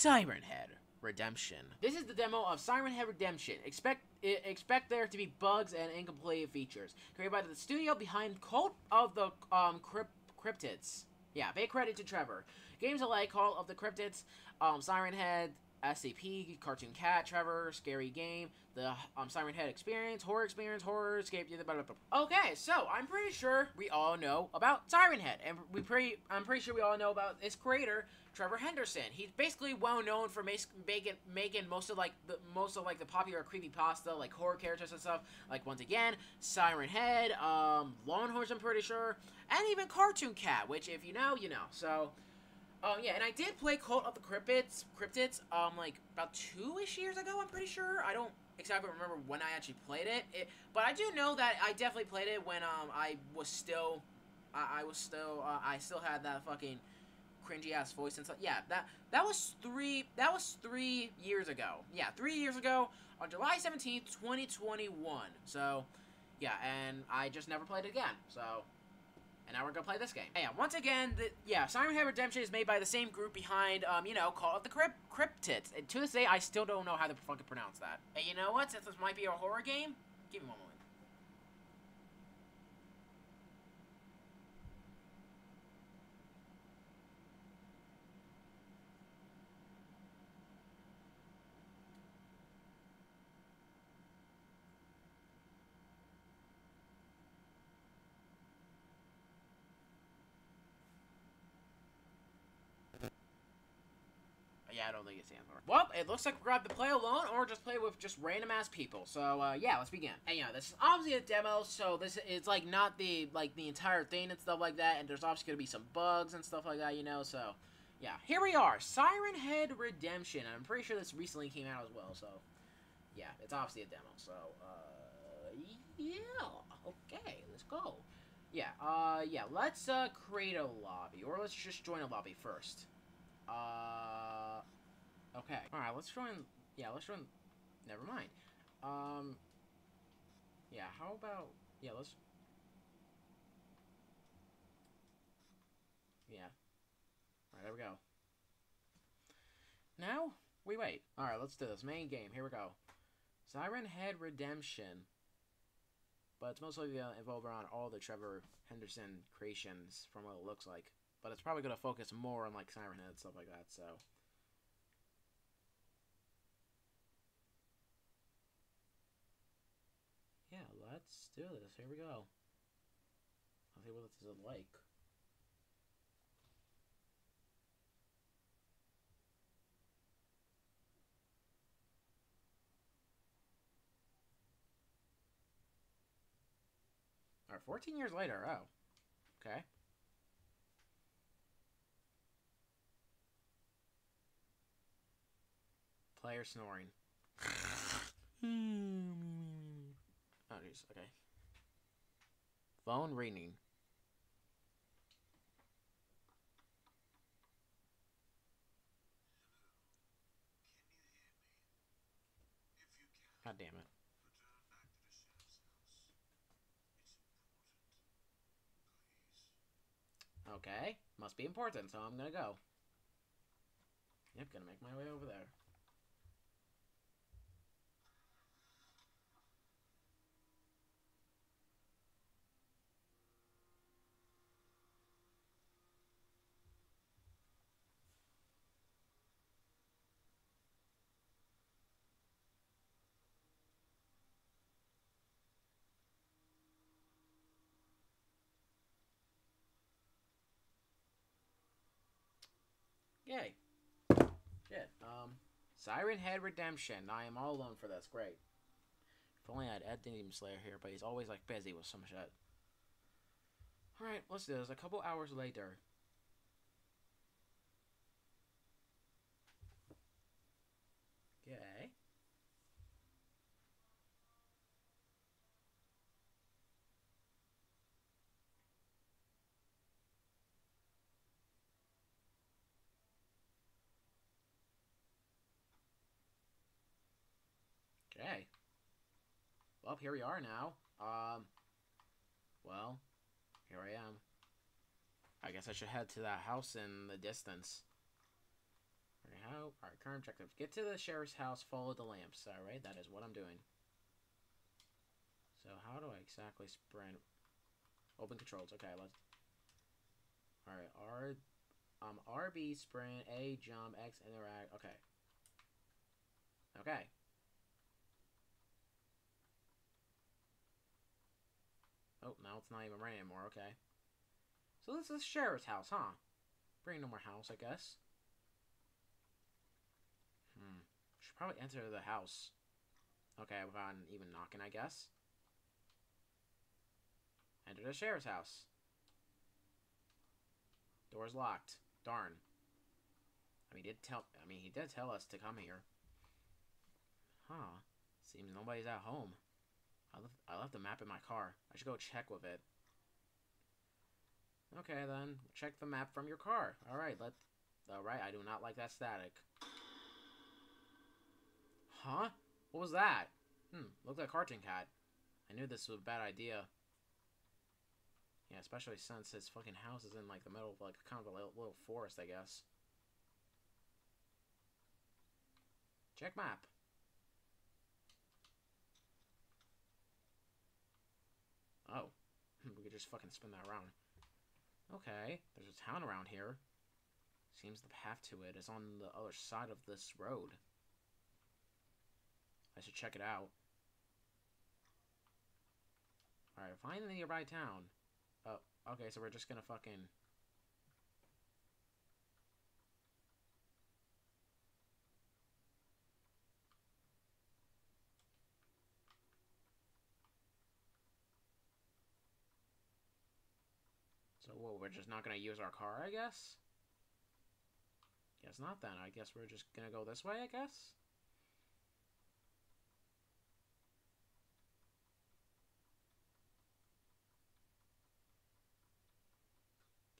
Siren Head Redemption. This is the demo of Siren Head Redemption. Expect expect there to be bugs and incomplete features. Created by the studio behind Cult of the um, Crypt Cryptids. Yeah, big credit to Trevor. Games alike, Cult of the Cryptids, um, Siren Head, SCP, Cartoon Cat, Trevor, Scary Game, the um, Siren Head Experience, Horror Experience, Horror Escape. Okay, so I'm pretty sure we all know about Siren Head, and we pretty I'm pretty sure we all know about its creator, Trevor Henderson. He's basically well known for making making most of like the most of like the popular creepy pasta like horror characters and stuff. Like once again, Siren Head, um, Long Horse. I'm pretty sure, and even Cartoon Cat, which if you know, you know. So. Um, yeah, and I did play Cult of the Cryptids, Cryptids, um, like, about two-ish years ago, I'm pretty sure. I don't exactly remember when I actually played it, it but I do know that I definitely played it when, um, I was still, I, I was still, uh, I still had that fucking cringy-ass voice and stuff. Yeah, that, that was three, that was three years ago. Yeah, three years ago, on July 17th, 2021. So, yeah, and I just never played it again, so... And now we're gonna play this game. And once again, the, yeah, Siren Head Redemption is made by the same group behind, um, you know, Call of the Crypt Cryptids. And to this day, I still don't know how to fucking pronounce that. And you know what? Since this might be a horror game, give me one moment. Yeah, I don't think it's Anthor. Well, it looks like we're going to play alone or just play with just random ass people. So, uh, yeah, let's begin. And, yeah, this is obviously a demo, so this is, like, not the, like, the entire thing and stuff like that. And there's obviously going to be some bugs and stuff like that, you know, so... Yeah, here we are. Siren Head Redemption. I'm pretty sure this recently came out as well, so... Yeah, it's obviously a demo, so, uh... Yeah, okay, let's go. Yeah, uh, yeah, let's, uh, create a lobby. Or let's just join a lobby first. Uh, okay. Alright, let's join, yeah, let's join, never mind. Um, yeah, how about, yeah, let's, yeah. Alright, there we go. Now, we wait. Alright, let's do this. Main game, here we go. Siren Head Redemption. But it's mostly going to evolve around all the Trevor Henderson creations from what it looks like. But it's probably going to focus more on like Siren Head stuff like that. So. Yeah, let's do this. Here we go. I'll see what this is like. Alright, 14 years later. Oh. Okay. Player snoring. Hmm. oh, jeez. Okay. Phone ringing. God damn it. Okay, must be important, so I'm gonna go. Yep, gonna make my way over there. Yay. Shit. Um, Siren Head Redemption. I am all alone for this. Great. If only I had Ed the Demon Slayer here, but he's always like busy with some shit. Alright, let's do this. A couple hours later. Okay. Okay. Well, here we are now. Um, well, here I am. I guess I should head to that house in the distance. Alright, how? Alright, current objective. Get to the sheriff's house, follow the lamps. Alright, that is what I'm doing. So how do I exactly sprint? Open controls. Okay, let's... Alright, R... Um, RB, sprint, A, jump, X, interact. Okay. Okay. Oh, now it's not even raining anymore. Okay. So this is sheriff's house, huh? Bring no more house, I guess. Hmm. Should probably enter the house. Okay, without even knocking, I guess. Enter the sheriff's house. Door's locked. Darn. I mean, did tell. I mean, he did tell us to come here. Huh. Seems nobody's at home. I left, I left the map in my car. I should go check with it. Okay, then. Check the map from your car. Alright, let... Alright, I do not like that static. Huh? What was that? Hmm, looked like cartoon cat. I knew this was a bad idea. Yeah, especially since his fucking house is in, like, the middle of, like, kind of a little forest, I guess. Check map. Oh. we could just fucking spin that around. Okay, there's a town around here. Seems the path to it is on the other side of this road. I should check it out. Alright, find the nearby town. Oh, okay, so we're just gonna fucking... What, we're just not gonna use our car, I guess? Guess not then. I guess we're just gonna go this way, I guess?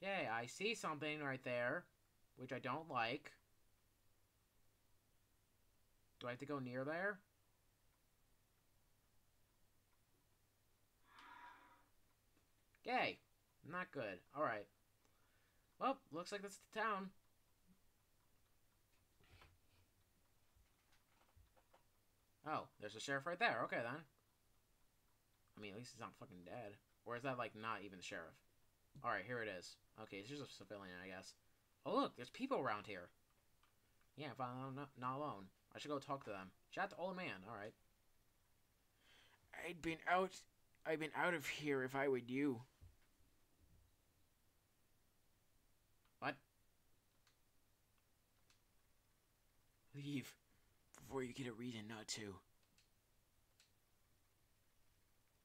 Okay, I see something right there, which I don't like. Do I have to go near there? Okay. Not good. Alright. Well, looks like that's the town. Oh, there's a sheriff right there. Okay, then. I mean, at least he's not fucking dead. Or is that, like, not even the sheriff? Alright, here it is. Okay, it's just a civilian, I guess. Oh, look, there's people around here. Yeah, if I'm not, not alone. I should go talk to them. Chat to old man. Alright. I'd been out... I'd been out of here if I were you. Leave before you get a reason not to.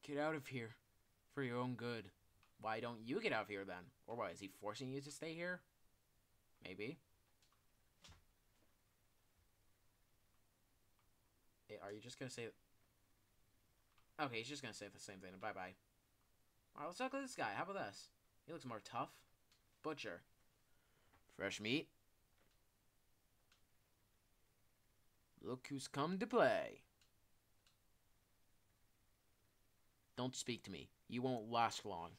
Get out of here for your own good. Why don't you get out of here then? Or what, is he forcing you to stay here? Maybe. Eh, are you just gonna say... Okay, he's just gonna say the same thing. Bye-bye. Alright, let's talk to this guy. How about this? He looks more tough. Butcher. Fresh meat. Look who's come to play. Don't speak to me. You won't last long.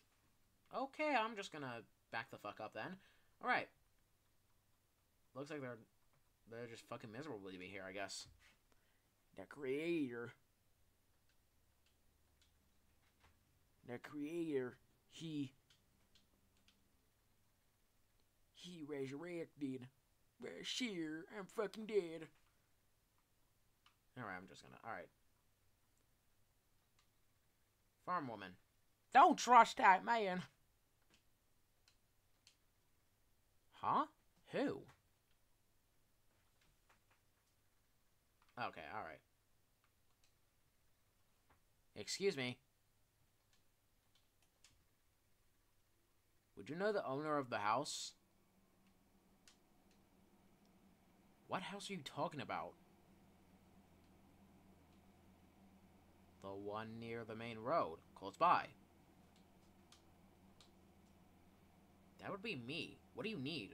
Okay, I'm just gonna back the fuck up then. Alright. Looks like they're they're just fucking miserable to be here, I guess. The creator. The creator, he he resurrected. Bashir, I'm fucking dead. Alright, I'm just gonna. Alright. Farm woman. Don't trust that man. Huh? Who? Okay, alright. Excuse me. Would you know the owner of the house? What house are you talking about? The one near the main road, close by. That would be me. What do you need?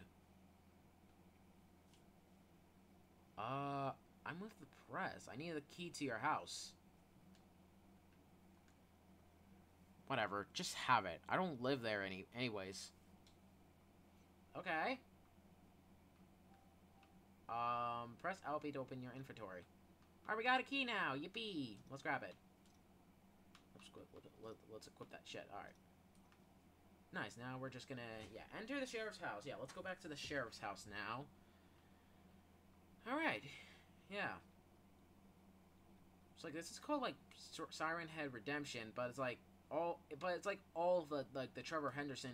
Uh, I'm with the press. I need the key to your house. Whatever, just have it. I don't live there any anyways. Okay. Um, press LB to open your inventory. Alright, we got a key now. Yippee! Let's grab it. Let's, let, let's equip that shit. Alright. Nice. Now we're just gonna, yeah, enter the sheriff's house. Yeah, let's go back to the sheriff's house now. Alright. Yeah. It's like, this is called, like, Siren Head Redemption, but it's like, all, but it's like all the, like, the Trevor Henderson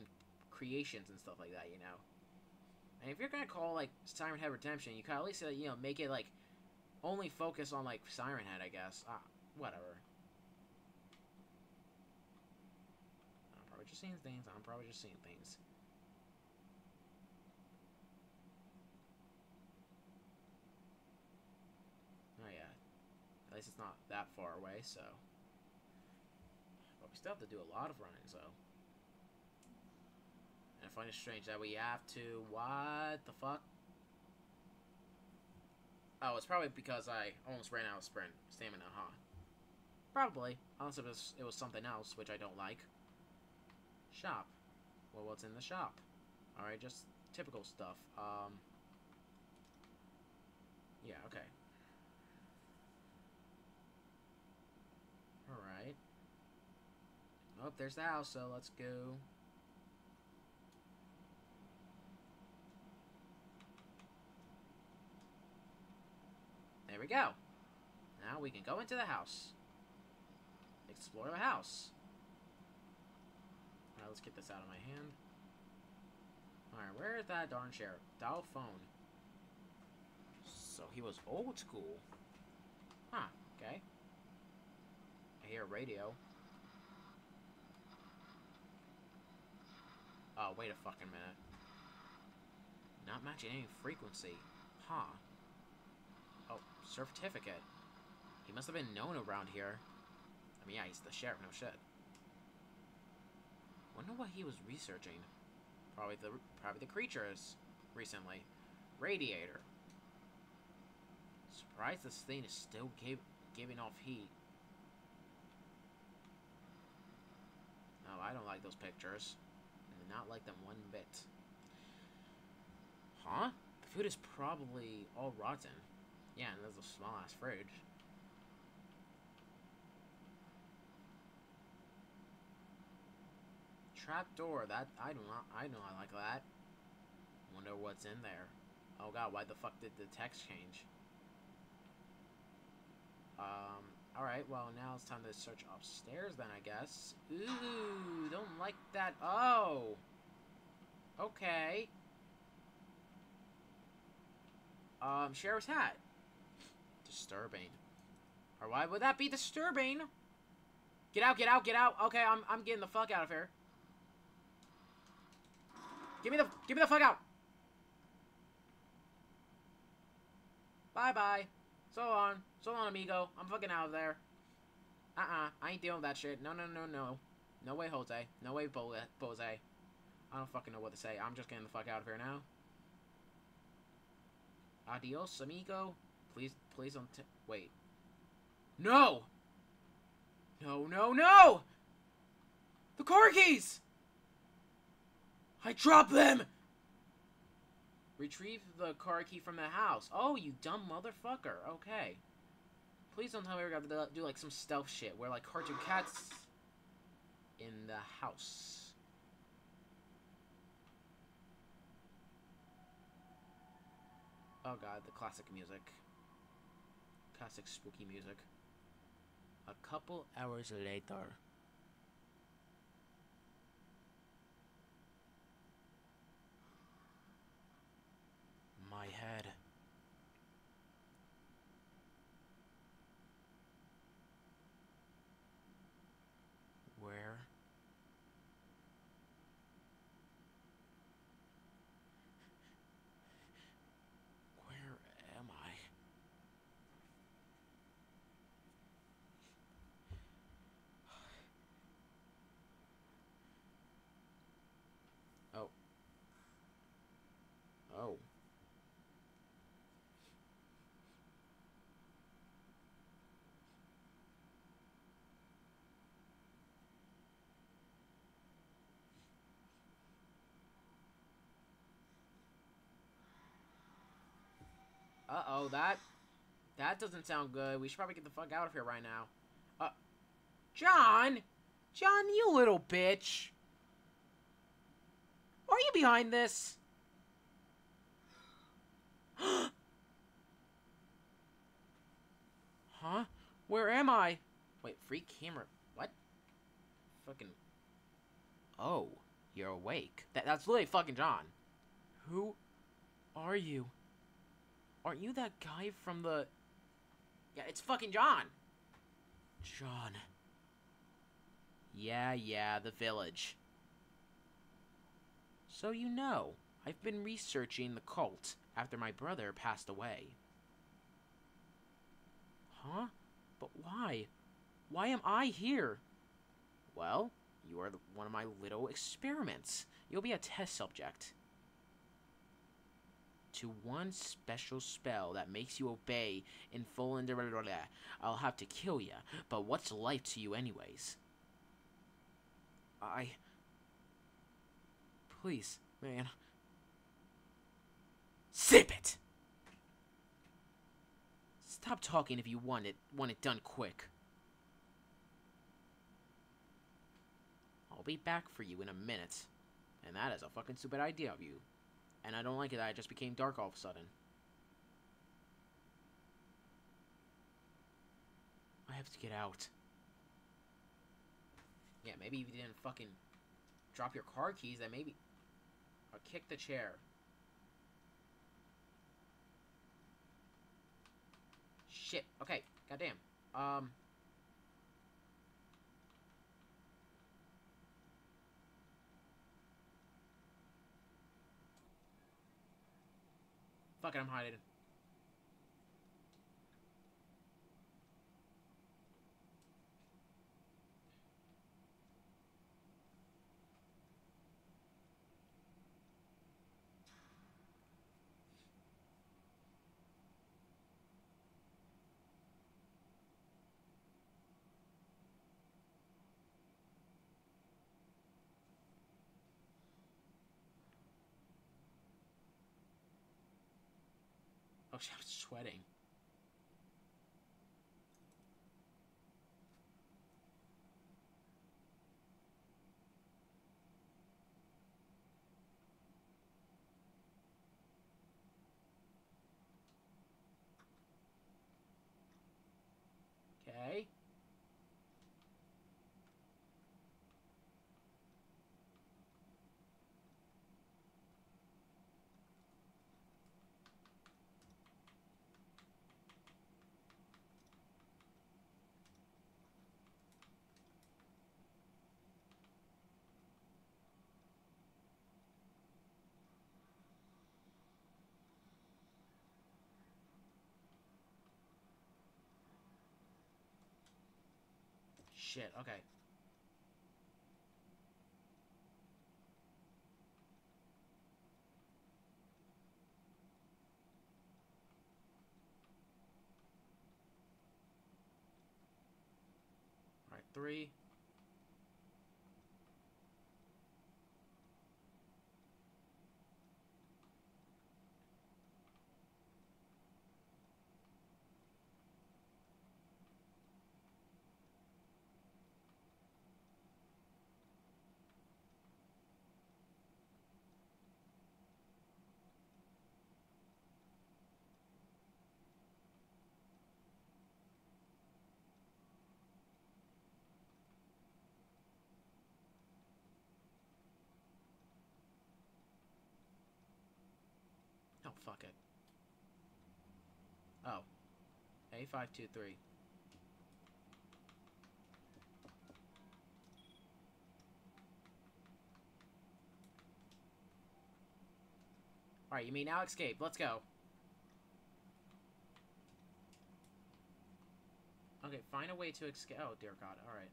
creations and stuff like that, you know? And if you're gonna call, like, Siren Head Redemption, you can at least, uh, you know, make it, like, only focus on, like, Siren Head, I guess. Ah, whatever. I'm probably just seeing things. I'm probably just seeing things. Oh, yeah. At least it's not that far away, so... But we still have to do a lot of running, so... And I find it strange that we have to... What the fuck? Oh, it's probably because I almost ran out of sprint stamina, huh? Probably. Unless it was, it was something else, which I don't like. Shop. Well, what's in the shop? Alright, just typical stuff. Um... Yeah, okay. Alright. Oh, there's the house, so let's go There we go. Now we can go into the house. Explore the house. Let's get this out of my hand. Alright, where is that darn sheriff? Dial phone. So he was old school. Huh, okay. I hear a radio. Oh, wait a fucking minute. Not matching any frequency. Huh. Oh, certificate. He must have been known around here. I mean, yeah, he's the sheriff, no shit. I wonder what he was researching. Probably the probably the creatures recently. Radiator. Surprised this thing is still give, giving off heat. No, I don't like those pictures. I do not like them one bit. Huh? The food is probably all rotten. Yeah, and there's a small ass fridge. Trap door. That I do not. I do not like that. Wonder what's in there. Oh god, why the fuck did the text change? Um. All right. Well, now it's time to search upstairs. Then I guess. Ooh, don't like that. Oh. Okay. Um, sheriff's hat. Disturbing. Or why would that be disturbing? Get out, get out, get out. Okay, I'm, I'm getting the fuck out of here. Give me the, give me the fuck out. Bye-bye. So long. So long, amigo. I'm fucking out of there. Uh-uh. I ain't dealing with that shit. No, no, no, no. No way, Jose. No way, Bose. I don't fucking know what to say. I'm just getting the fuck out of here now. Adios, amigo. Please, please don't wait. No! No, no, no! The keys! I dropped them! Retrieve the car key from the house. Oh, you dumb motherfucker. Okay. Please don't tell me we're gonna do like some stealth shit where like cartoon cats in the house. Oh god, the classic music classic spooky music. A couple hours later. My head. Oh, that that doesn't sound good. We should probably get the fuck out of here right now. Uh, John, John, you little bitch. Are you behind this? huh? Where am I? Wait, free camera. What? Fucking. Oh, you're awake. That, that's literally fucking John. Who are you? Aren't you that guy from the... Yeah, it's fucking John. John. Yeah, yeah, the village. So you know, I've been researching the cult after my brother passed away. Huh? But why? Why am I here? Well, you are the, one of my little experiments. You'll be a test subject. To one special spell that makes you obey in full and I'll have to kill you, but what's life to you anyways? I... Please, man. Sip it! Stop talking if you want it, want it done quick. I'll be back for you in a minute. And that is a fucking stupid idea of you. And I don't like it it just became dark all of a sudden. I have to get out. Yeah, maybe if you didn't fucking drop your car keys, then maybe... Or kick the chair. Shit. Okay. Goddamn. Um... Fuck it, I'm hiding. Oh, I'm sweating. Okay. Shit, okay. Three. Fuck it. Oh. A523. Alright, you mean now escape. Let's go. Okay, find a way to escape. Oh, dear God. Alright.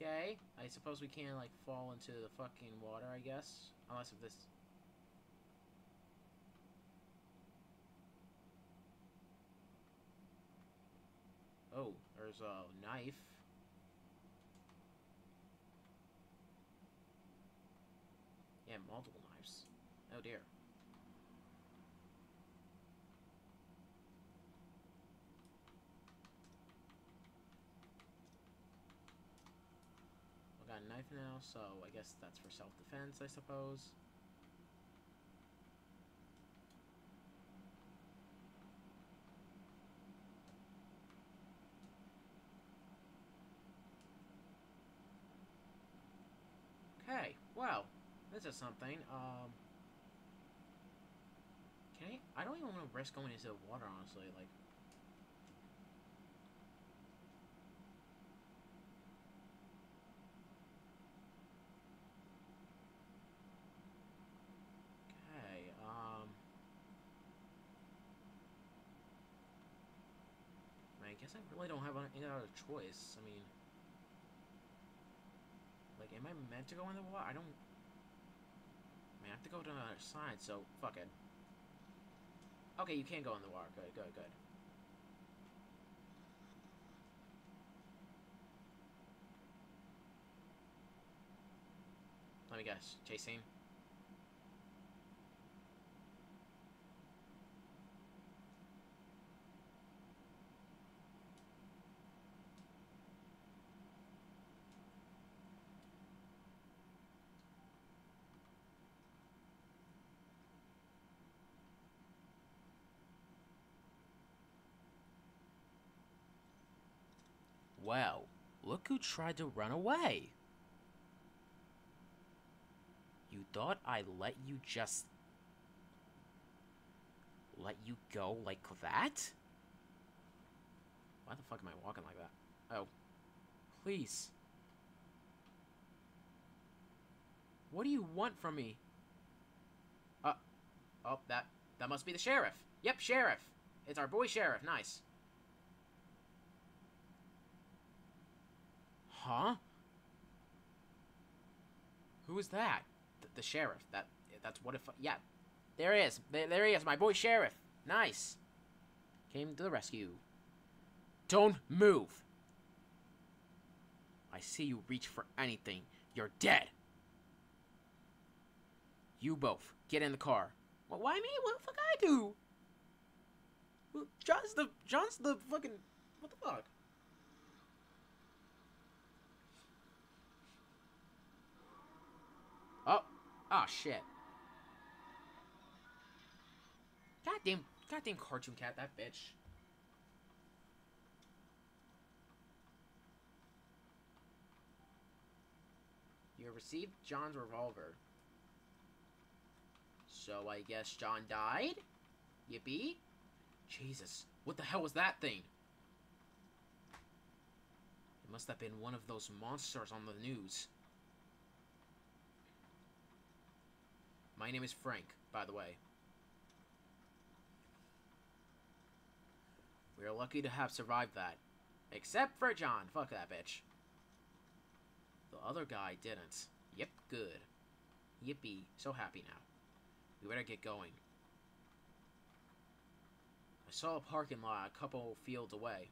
Okay. I suppose we can't, like, fall into the fucking water, I guess. Unless if this... Oh, there's a knife. Yeah, multiple knives. Oh dear. I got a knife now, so I guess that's for self-defense, I suppose. Well, this is something. Um, can I? I don't even want to risk going into the water, honestly. Like, okay. Um, I guess I really don't have any other choice. I mean. Am I meant to go in the water? I don't... I mean, I have to go to the other side, so fuck it. Okay, you can go in the water. Good, good, good. Let me guess. Chasing? Well, look who tried to run away. You thought I let you just... Let you go like that? Why the fuck am I walking like that? Oh. Please. What do you want from me? Uh, oh, that, that must be the sheriff. Yep, sheriff. It's our boy sheriff. Nice. Huh? Who is that? Th the sheriff. That that's what if yeah. There he is. There, there he is. My boy sheriff. Nice. Came to the rescue. Don't move. I see you reach for anything. You're dead. You both get in the car. Well, why me? What the fuck I do? Well, John's the John's the fucking what the fuck? Oh, shit. Goddamn, goddamn cartoon cat, that bitch. You have received John's revolver. So I guess John died? Yippee? Jesus, what the hell was that thing? It must have been one of those monsters on the news. My name is Frank, by the way. We are lucky to have survived that. Except for John. Fuck that bitch. The other guy didn't. Yep, good. Yippee. So happy now. We better get going. I saw a parking lot a couple fields away.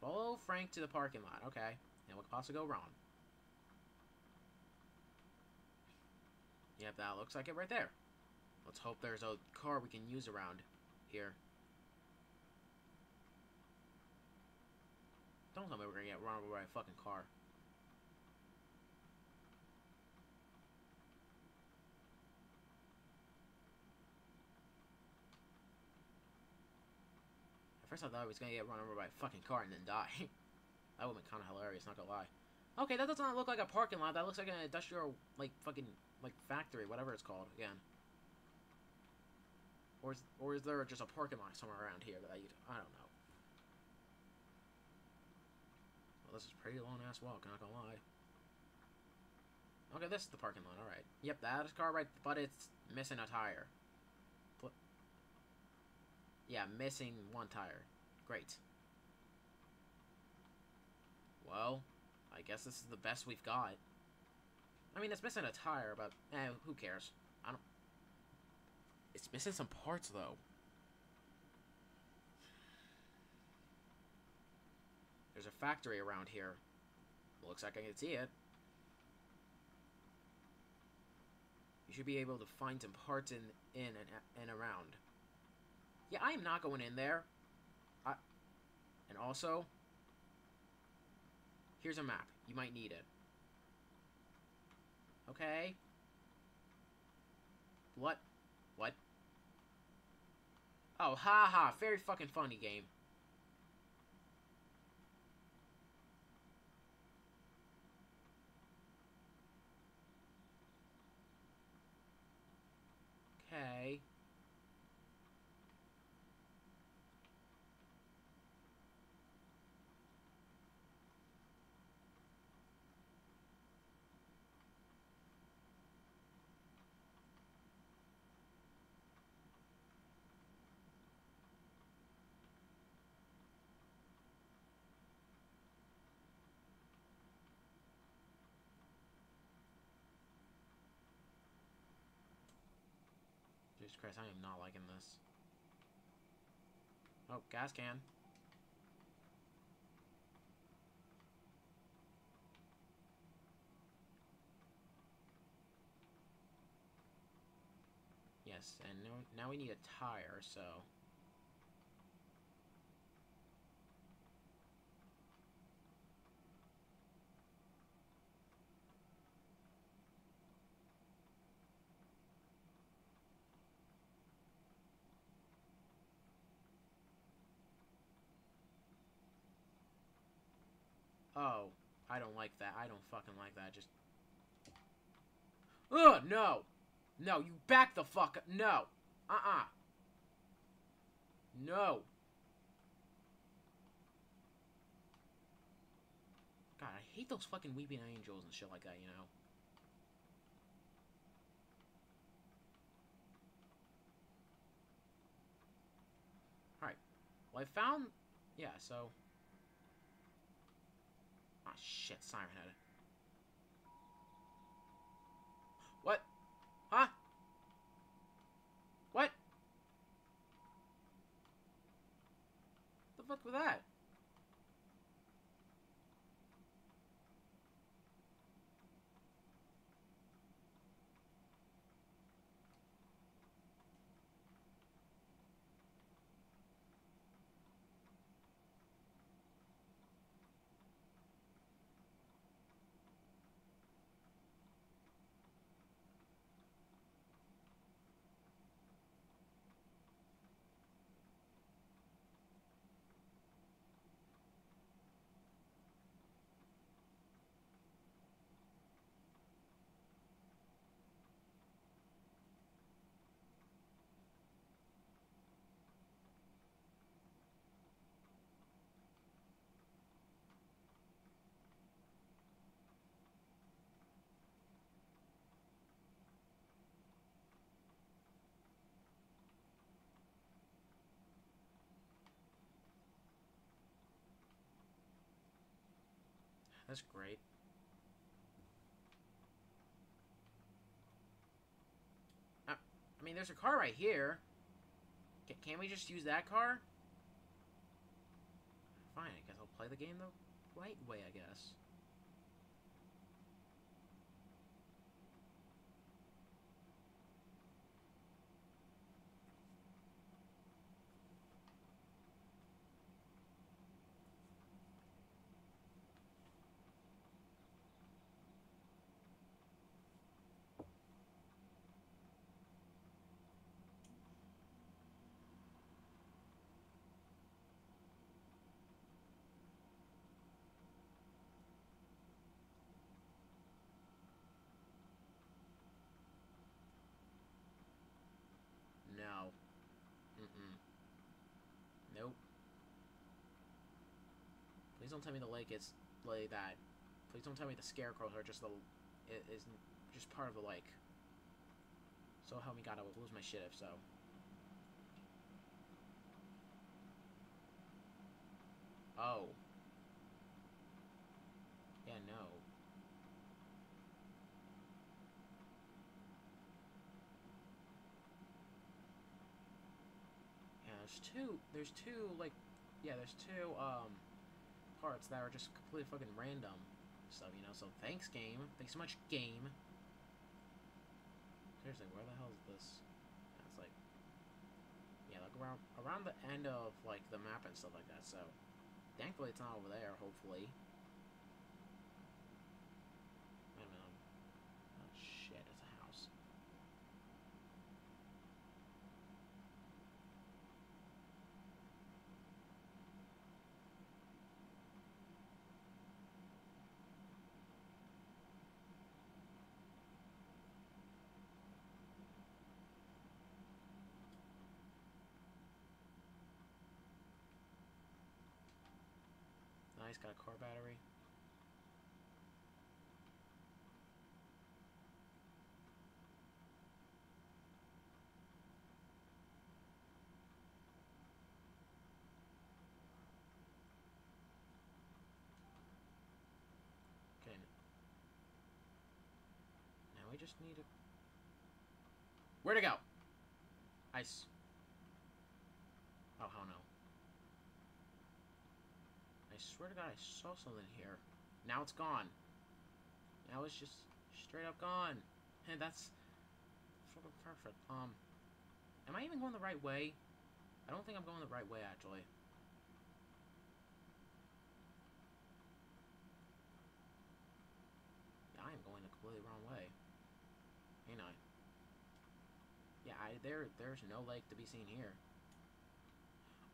Follow Frank to the parking lot. Okay. And what could possibly go wrong? Yep, that looks like it right there. Let's hope there's a car we can use around here. Don't tell me we're gonna get run over by a fucking car. At first I thought I was gonna get run over by a fucking car and then die. that would've been kinda hilarious, not gonna lie. Okay, that does not look like a parking lot. That looks like an industrial, like, fucking, like, factory, whatever it's called, again. Or is, or is there just a parking lot somewhere around here that I, I don't know. Well, this is pretty long-ass walk, not gonna lie. Okay, this is the parking lot, alright. Yep, that is car right, but it's missing a tire. Yeah, missing one tire. Great. Well, I guess this is the best we've got. I mean, it's missing a tire, but eh, who cares? I don't. It's missing some parts, though. There's a factory around here. Looks like I can see it. You should be able to find some parts in, in and, and around. Yeah, I am not going in there. I, and also, Here's a map. You might need it. Okay. What? What? Oh, ha ha. Very fucking funny game. Okay. Jesus Christ, I am not liking this. Oh, gas can. Yes, and now, now we need a tire, so... Oh, I don't like that. I don't fucking like that. Just. Ugh, no! No, you back the fuck up. No! Uh uh. No! God, I hate those fucking weeping angels and shit like that, you know? Alright. Well, I found. Yeah, so. Ah, shit, Siren Head. What? Huh? What? The fuck was that? That's great. Uh, I mean, there's a car right here. C can't we just use that car? Fine, I guess I'll play the game the right way, I guess. No. Mm-mm. Nope. Please don't tell me the lake is like that. Please don't tell me the scarecrows are just the is just part of the lake. So help me God, I will lose my shit if so. Oh. Yeah, no. Yeah, there's two. There's two like, yeah, there's two um parts that are just completely fucking random. So you know, so thanks game. Thanks so much game. Seriously, where the hell is this? Yeah, it's like, yeah, like around around the end of like the map and stuff like that. So thankfully it's not over there. Hopefully. Nice, got a car battery. Okay. Now we just need to... Where'd it go? Ice. Oh, hell no. Swear to God, I saw something here. Now it's gone. Now it's just straight up gone. And that's fucking perfect. Um, am I even going the right way? I don't think I'm going the right way, actually. Yeah, I am going the completely wrong way. Ain't I? Yeah, I, there, there's no lake to be seen here.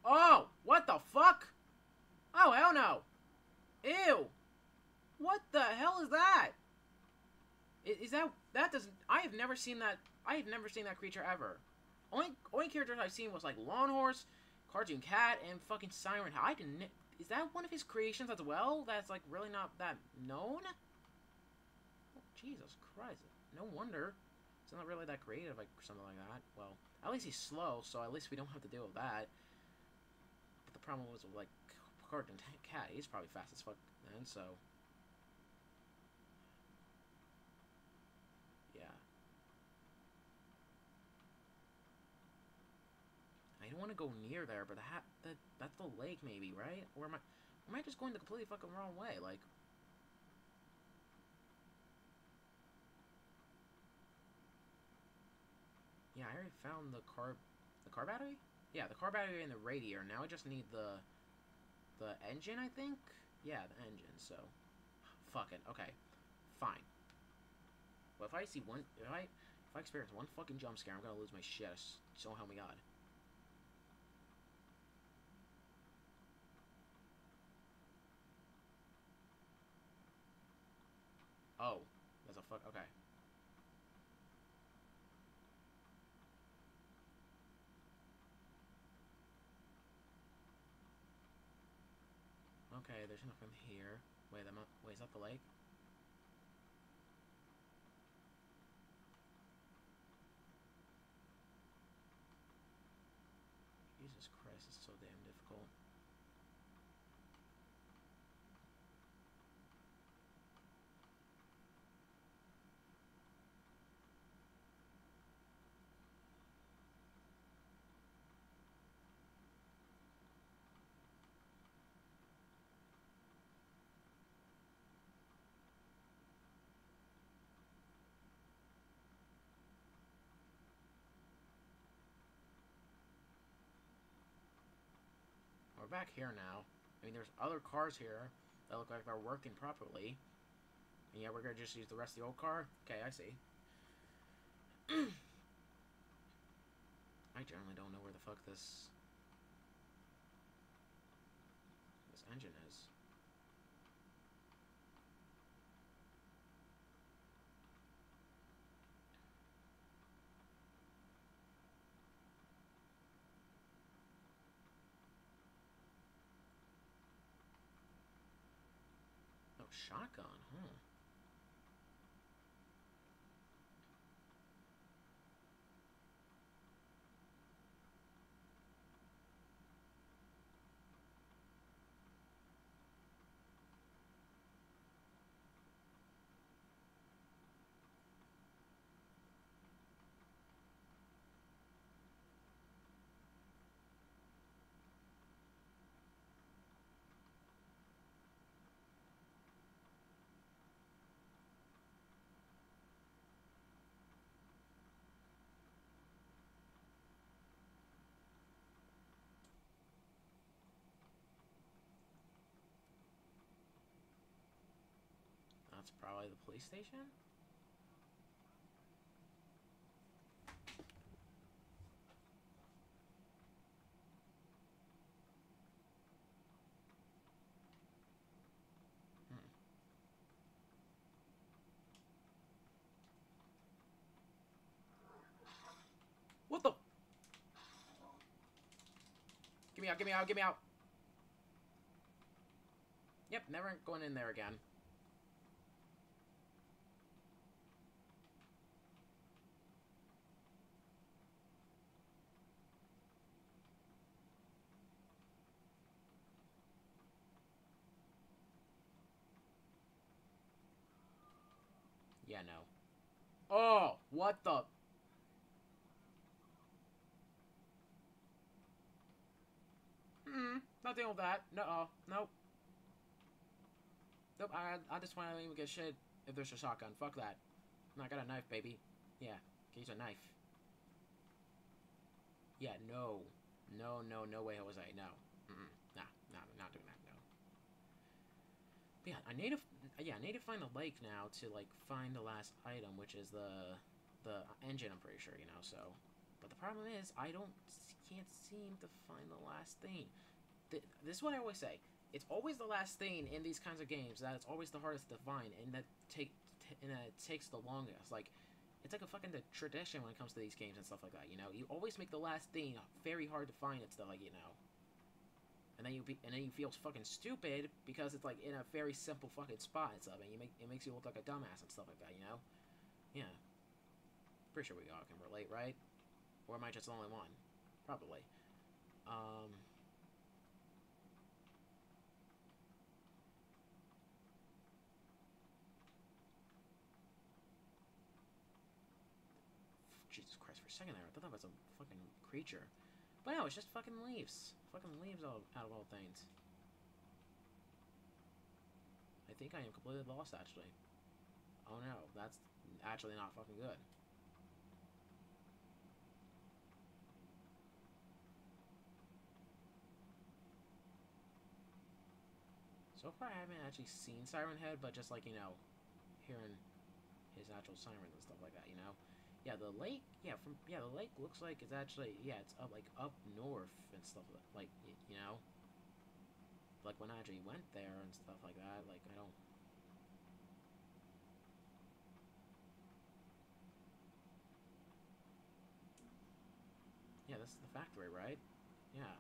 Oh! What the fuck? Oh, hell no! Ew! What the hell is that? Is, is that that doesn't? I have never seen that. I have never seen that creature ever. Only only characters I've seen was like Long Horse, Cartoon Cat, and fucking Siren. I didn't. Is that one of his creations as well? That's like really not that known. Oh, Jesus Christ! No wonder. It's not really that creative, like something like that. Well, at least he's slow, so at least we don't have to deal with that. But the problem was like Cartoon Cat. He's probably fast as fuck then, so. Yeah. I don't want to go near there, but that, that that's the lake, maybe, right? Or am I, or am I just going the completely fucking wrong way? Like, yeah, I already found the car, the car battery. Yeah, the car battery and the radiator. Now I just need the, the engine, I think. Yeah, the engine. So, fuck it. Okay, fine. Well, if I see one, if I, if I experience one fucking jump scare, I'm gonna lose my shit. So help me God. Oh, that's a fuck. Okay. Okay, there's nothing here. Wait, am I, wait, is that the lake? Jesus Christ, it's so damn difficult. We're back here now. I mean, there's other cars here that look like they're working properly. And yeah, we're gonna just use the rest of the old car? Okay, I see. I generally don't know where the fuck this... this engine is. Oh, shotgun, huh? That's probably the police station? Hmm. What the? Get me out, get me out, get me out. Yep, never going in there again. Yeah, no. Oh, what the? Hmm, not dealing with that. No, nope. Nope, I, I just want to even get shit if there's a shotgun. Fuck that. No, I got a knife, baby. Yeah, can use a knife. Yeah, no. No, no, no way, Jose. No. Mm-mm. Nah, nah, not doing that, no. But yeah, I need to, yeah, I need to find the lake now to, like, find the last item, which is the, the engine, I'm pretty sure, you know, so. But the problem is, I don't, can't seem to find the last thing. Th this is what I always say it's always the last thing in these kinds of games that it's always the hardest to find and that take and that takes the longest. Like it's like a fucking tradition when it comes to these games and stuff like that. You know, you always make the last thing very hard to find It's the like you know. And then you be, and then you feel fucking stupid because it's like in a very simple fucking spot and stuff, and you make it makes you look like a dumbass and stuff like that. You know, yeah. Pretty sure we all can relate, right? Or am I just the only one? Probably. Um. Jesus Christ, for a second there, I thought that was a fucking creature. But no, it's just fucking leaves. Fucking leaves all, out of all things. I think I am completely lost, actually. Oh no, that's actually not fucking good. So far, I haven't actually seen Siren Head, but just like, you know, hearing his actual sirens and stuff like that, you know? Yeah, the lake. Yeah, from yeah, the lake looks like it's actually yeah, it's up like up north and stuff like you know. Like when I actually went there and stuff like that, like I don't. Yeah, this is the factory, right? Yeah.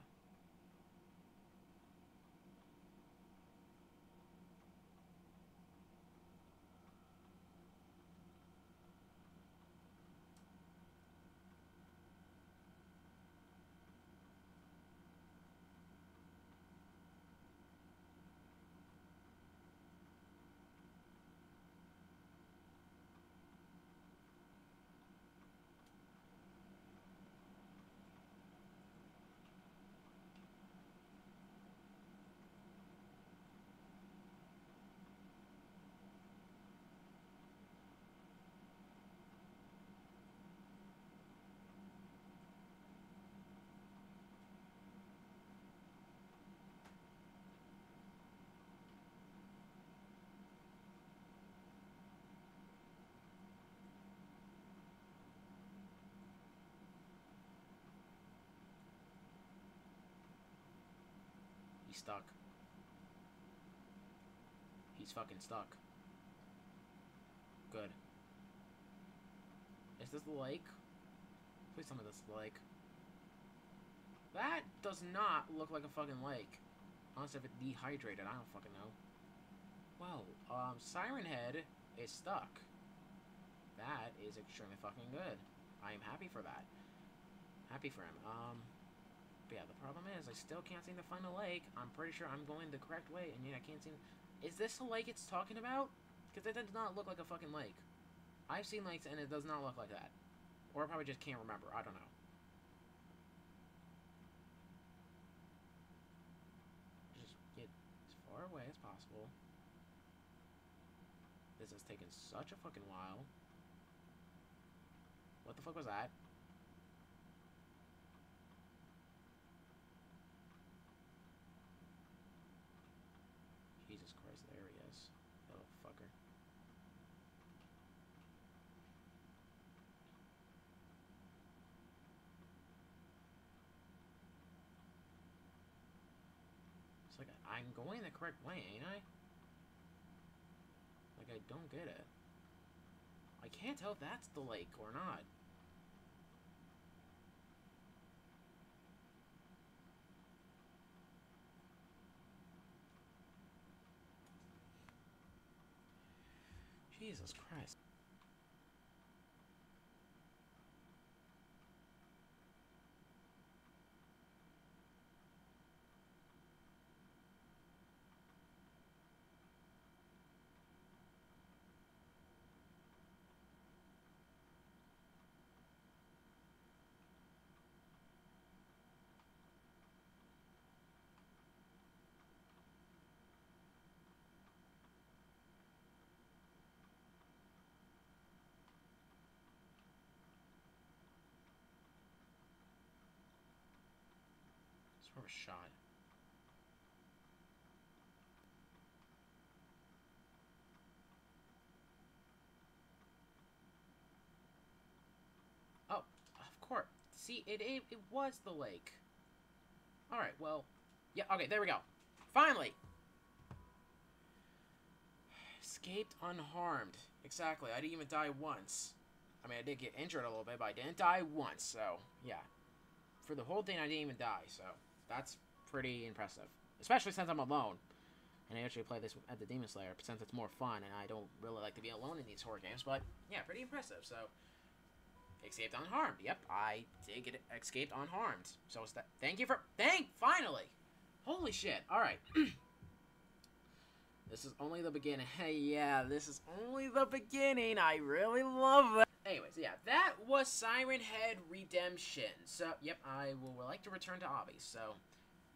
He's stuck. He's fucking stuck. Good. Is this the lake? Please tell me this lake. That does not look like a fucking lake. Unless if it's dehydrated, I don't fucking know. Well, um, Siren Head is stuck. That is extremely fucking good. I am happy for that. Happy for him. Um, but yeah, the problem is I still can't seem to find a lake. I'm pretty sure I'm going the correct way, and yet I can't seem... Is this the lake it's talking about? Because it does not look like a fucking lake. I've seen lakes, and it does not look like that. Or I probably just can't remember. I don't know. Just get as far away as possible. This has taken such a fucking while. What the fuck was that? I'm going the correct way, ain't I? Like, I don't get it. I can't tell if that's the lake or not. Jesus Christ. A shot. Oh, of course. See, it, it, it was the lake. Alright, well, yeah, okay, there we go. Finally! Escaped unharmed. Exactly, I didn't even die once. I mean, I did get injured a little bit, but I didn't die once, so, yeah. For the whole thing, I didn't even die, so that's pretty impressive. Especially since I'm alone. And I actually play this at the Demon Slayer, since it's more fun, and I don't really like to be alone in these horror games, but, yeah, pretty impressive, so... Escaped unharmed. Yep, I did get escaped unharmed. So it's that. Thank you for. Thank. Finally. Holy shit. All right. this is only the beginning. Hey, yeah, this is only the beginning. I really love that. Anyways, yeah, that was Siren Head Redemption. So, yep, I will like to return to Obby. So,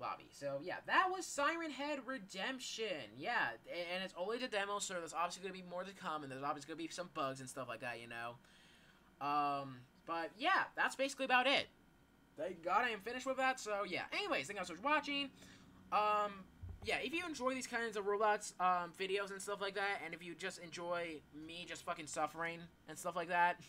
lobby. So, yeah, that was Siren Head Redemption. Yeah, and it's only the demo, so there's obviously going to be more to come, and there's obviously going to be some bugs and stuff like that, you know. Um, but yeah, that's basically about it. Thank God I am finished with that. So yeah. Anyways, thank you guys for watching. Um, yeah, if you enjoy these kinds of Roblox um, videos and stuff like that, and if you just enjoy me just fucking suffering and stuff like that,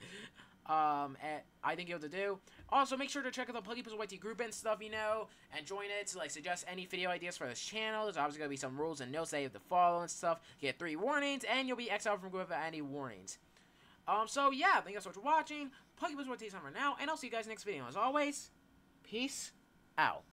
um, and I think you have to do. Also, make sure to check out the PuggyPugsonYT group and stuff, you know, and join it to like suggest any video ideas for this channel. There's obviously gonna be some rules and notes that you have to follow and stuff. get three warnings, and you'll be exiled from group without any warnings. Um, so yeah, thank you guys so much for watching. Plug your for Summer now, and I'll see you guys next video. As always, peace out.